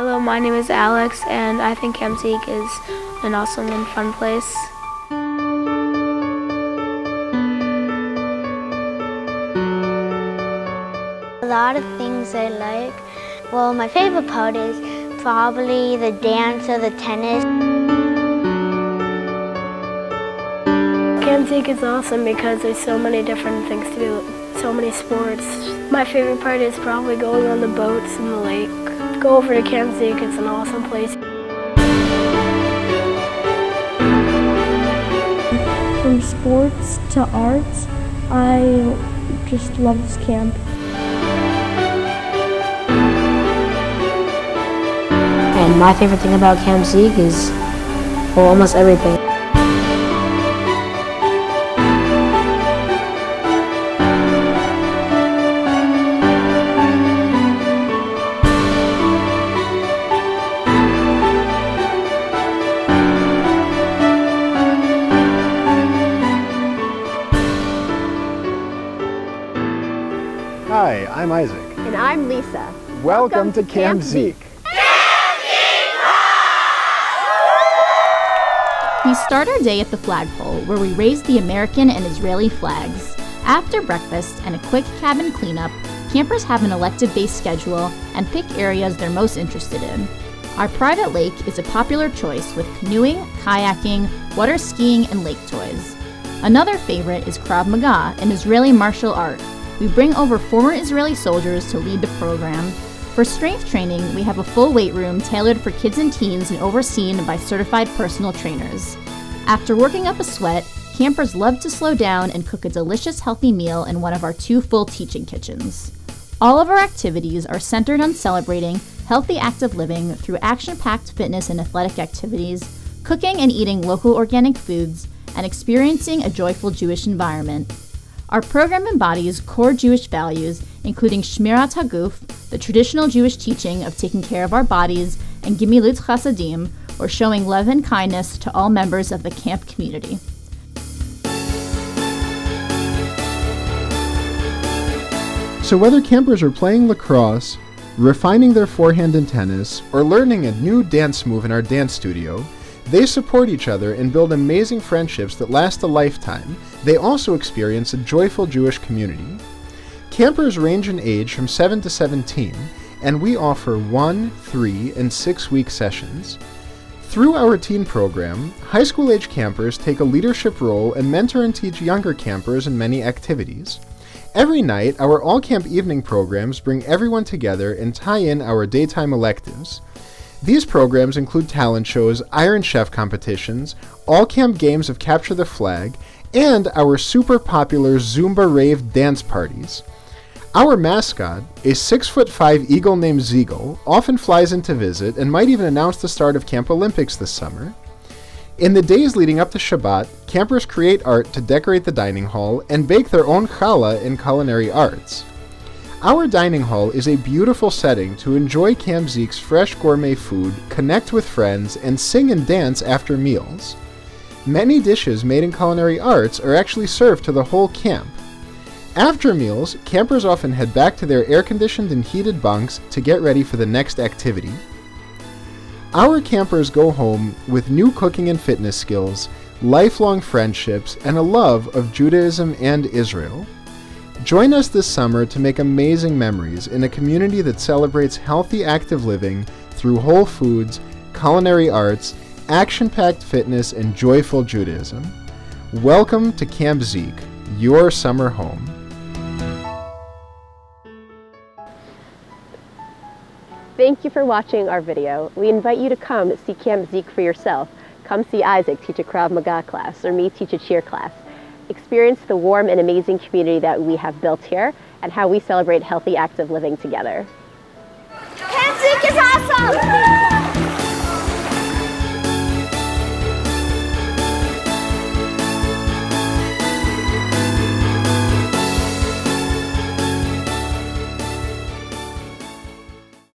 Hello, my name is Alex, and I think Camp Zeke is an awesome and fun place. A lot of things I like. Well, my favorite part is probably the dance or the tennis. Camp Zeke is awesome because there's so many different things to do, so many sports. My favorite part is probably going on the boats in the lake. Go over to Camp Zeke, it's an awesome place. From sports to arts, I just love this camp. And my favorite thing about Camp Zeke is, well, almost everything. Hi, I'm Isaac. And I'm Lisa. Welcome, to Camp, Zeke. We start our day at the flagpole, where we raise the American and Israeli flags. After breakfast and a quick cabin cleanup, campers have an elective based schedule and pick areas they're most interested in. Our private lake is a popular choice with canoeing, kayaking, water skiing, and lake toys. Another favorite is Krav Maga, an Israeli martial art. We bring over former Israeli soldiers to lead the program. For strength training, we have a full weight room tailored for kids and teens and overseen by certified personal trainers. After working up a sweat, campers love to slow down and cook a delicious, healthy meal in one of our two full teaching kitchens. All of our activities are centered on celebrating healthy, active living through action packed fitness and athletic activities, cooking and eating local organic foods, and experiencing a joyful Jewish environment. Our program embodies core Jewish values, including Shmirat Haguf, the traditional Jewish teaching of taking care of our bodies, and Gimilut Chasadim, or showing love and kindness to all members of the camp community. So, whether campers are playing lacrosse, refining their forehand in tennis, or learning a new dance move in our dance studio, they support each other and build amazing friendships that last a lifetime. They also experience a joyful Jewish community. Campers range in age from 7 to 17, and we offer 1, 3, and 6 week sessions. Through our teen program, high school age campers take a leadership role and mentor and teach younger campers in many activities. Every night, our all camp evening programs bring everyone together and tie in our daytime electives. These programs include talent shows, Iron Chef competitions, all camp games of Capture the Flag, and our super popular Zumba Rave dance parties. Our mascot, a 6 foot 5 eagle named Ziegel, often flies in to visit and might even announce the start of Camp Olympics this summer. In the days leading up to Shabbat, campers create art to decorate the dining hall and bake their own challah in culinary arts. Our dining hall is a beautiful setting to enjoy Camp Zeke's fresh gourmet food, connect with friends, and sing and dance after meals. Many dishes made in culinary arts are actually served to the whole camp. After meals, campers often head back to their air conditioned and heated bunks to get ready for the next activity. Our campers go home with new cooking and fitness skills, lifelong friendships, and a love of Judaism and Israel. Join us this summer to make amazing memories in a community that celebrates healthy, active living through whole foods, culinary arts, action packed fitness, and joyful Judaism. Welcome to Camp Zeke, your summer home. Thank you for watching our video. We invite you to come see Camp Zeke for yourself. Come see Isaac teach a Krav Maga class or me teach a cheer class. Experience the warm and amazing community that we have built here and how we celebrate healthy, active living together. Camp Zeke is awesome!